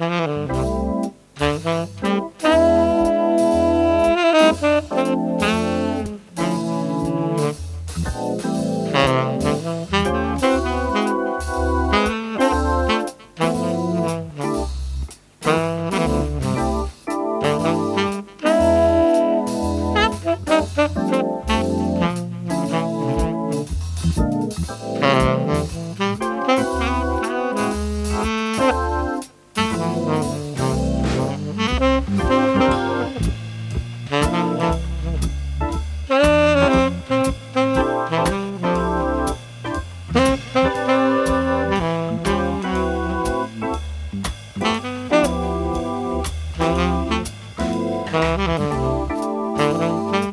Uh... Música